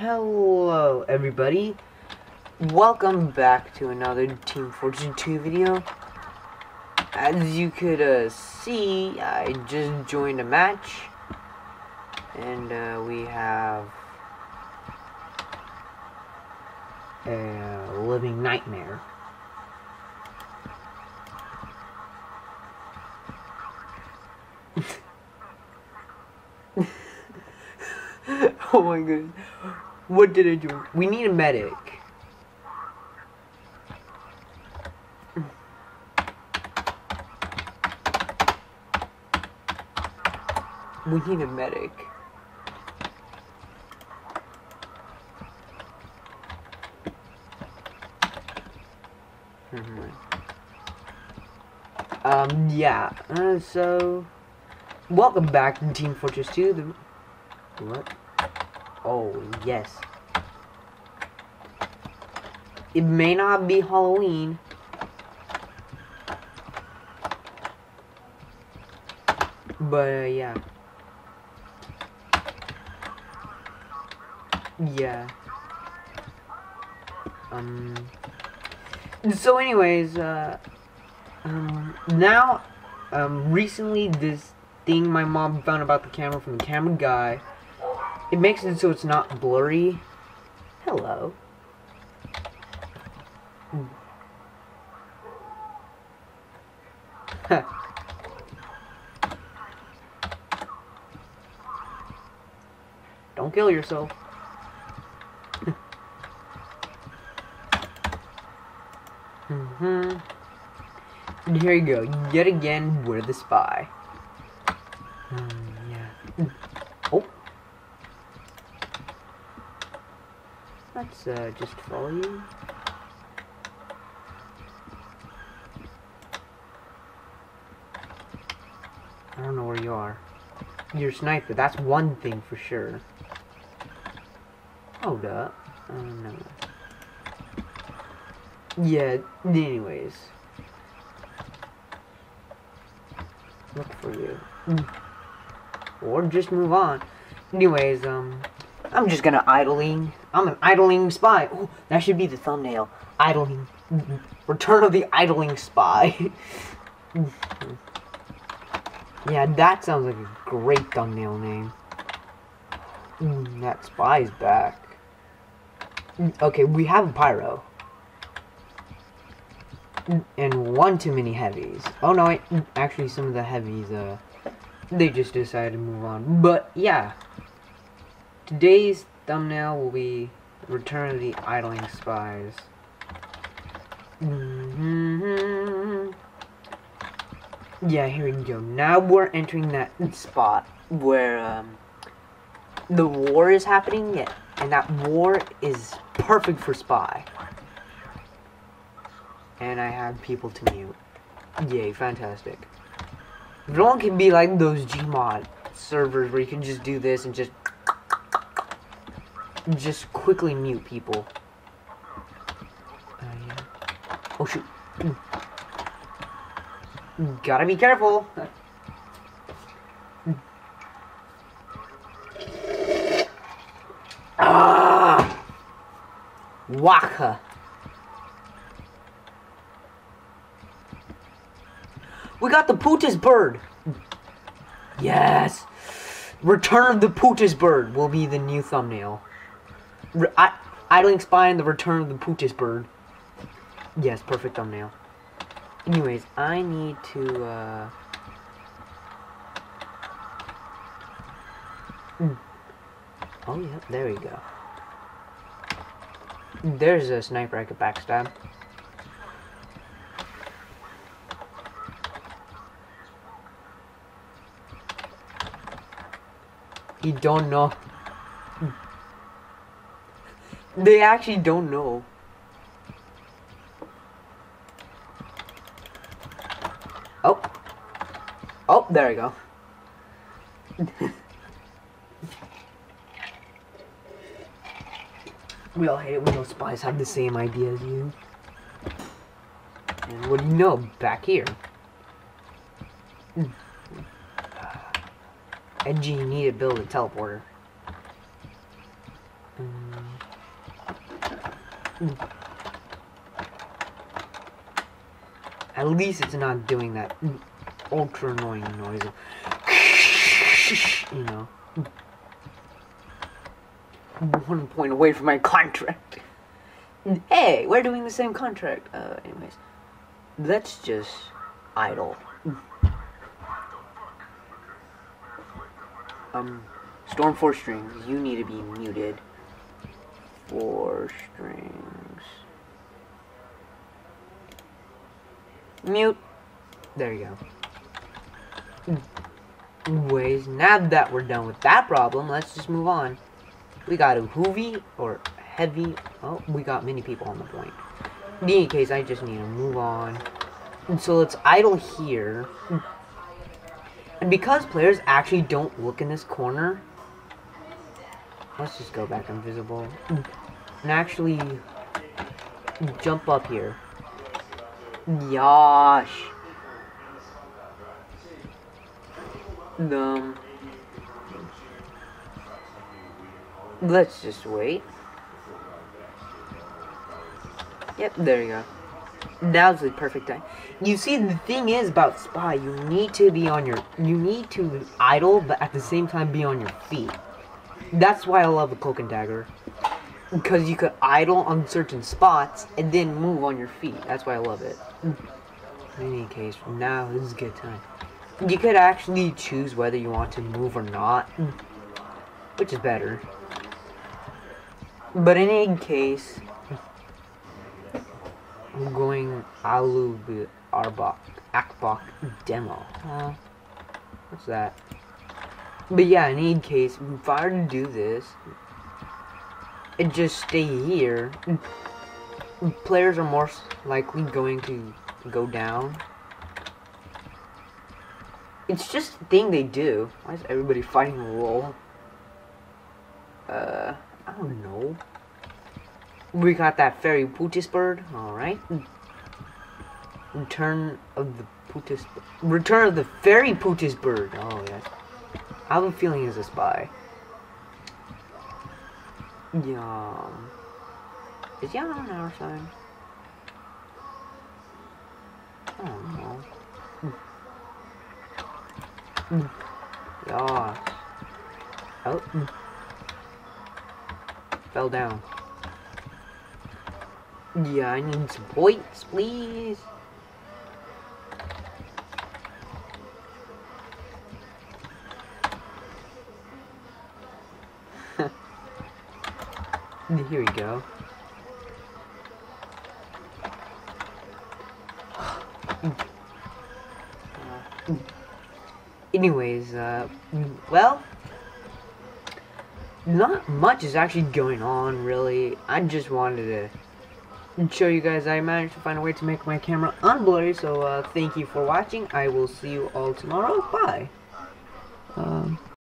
Hello, everybody. Welcome back to another Team Fortress 2 video. As you could uh, see, I just joined a match. And uh, we have a living nightmare. oh my goodness. What did I do? We need a medic. We need a medic. Mhm. Um, yeah, uh, so, welcome back to Team Fortress 2, the, what? Oh, yes. It may not be Halloween. But, uh, yeah. Yeah. Um. So, anyways, uh, um, now, um, recently this thing my mom found about the camera from the camera guy it makes it so it's not blurry. Hello. Don't kill yourself. mm-hmm. And here you go. Yet again, we're the spy. Um, yeah. Oh. Let's uh, just follow you. I don't know where you are. You're a sniper, that's one thing for sure. Hold up. Yeah, anyways. Look for you. Or just move on. Anyways, um, I'm just gonna idling. I'm an idling spy. Ooh, that should be the thumbnail. Idling. Return of the idling spy. yeah, that sounds like a great thumbnail name. Mm, that spy's back. Okay, we have a pyro. And one too many heavies. Oh no, wait, actually some of the heavies, uh, they just decided to move on. But, yeah. Today's thumbnail will be Return of the Idling Spies. Mm -hmm. Yeah, here we go. Now we're entering that spot where um, the war is happening, yeah, and that war is perfect for spy. And I have people to mute. Yay, fantastic. One can be like those Gmod servers where you can just do this and just just quickly mute people. Uh, yeah. Oh shoot. Mm. Gotta be careful. ah! Waka. We got the Pootis bird. Yes. Return of the Pootis bird will be the new thumbnail. I Idling Spy and the Return of the Pootis Bird. Yes, perfect thumbnail. Anyways, I need to, uh... Mm. Oh, yeah, there we go. There's a sniper I could backstab. You don't know. They actually don't know. Oh. Oh, there we go. we all hate it when those spies have the same idea as you. And what do you know? Back here. Edgy, you need to build a teleporter. Mm. At least it's not doing that ultra annoying noise. you know. One point away from my contract. Hey, we're doing the same contract. Uh, anyways. Let's just idle. Um, Storm Four Strings, you need to be muted. Four strings. Mute. There you go. Anyways, now that we're done with that problem, let's just move on. We got a Hoovy or Heavy. Oh, we got many people on the point. In any case, I just need to move on. And so let's idle here. And because players actually don't look in this corner, let's just go back invisible. And actually jump up here. Yosh. Um, let's just wait. Yep, there you go. Now's the perfect time. You see, the thing is about Spy, you need to be on your, you need to idle, but at the same time be on your feet. That's why I love the Cloak and Dagger. Because you could idle on certain spots, and then move on your feet. That's why I love it. In any case, now this is a good time. You could actually choose whether you want to move or not. Which is better. But in any case, I'm going Alu Arbok Akbok demo. Uh, what's that? But yeah, in any case, if I were to do this, and just stay here, players are more likely going to go down. It's just a thing they do. Why is everybody fighting a roll? Uh, I don't know. We got that fairy Pootis bird. Alright. Return of the Pootis... Return of the fairy Pootis bird. Oh, yes. I have a feeling he's a spy. Yum. Is Yum on our side? I don't know. Mm. Yeah. Oh. Mm. Fell down. Yeah, I need some points, please. Here we go. Anyways, uh, well, not much is actually going on, really. I just wanted to show you guys I managed to find a way to make my camera unblurry, so uh, thank you for watching. I will see you all tomorrow. Bye. Um.